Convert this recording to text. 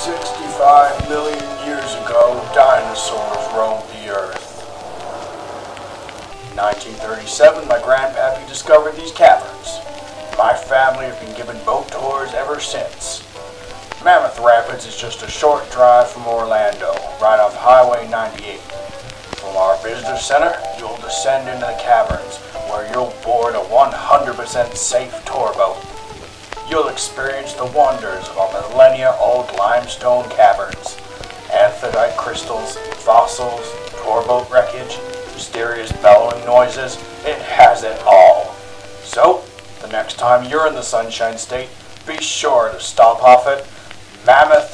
65 million years ago, dinosaurs roamed the earth. In 1937, my grandpappy discovered these caverns. My family have been given boat tours ever since. Mammoth Rapids is just a short drive from Orlando, right off Highway 98. From our visitor center, you'll descend into the caverns, where you'll board a 100% safe tour boat. You'll experience the wonders of our millennia-old limestone caverns, amphitrite crystals, fossils, tour boat wreckage, mysterious bellowing noises. It has it all. So, the next time you're in the Sunshine State, be sure to stop off at Mammoth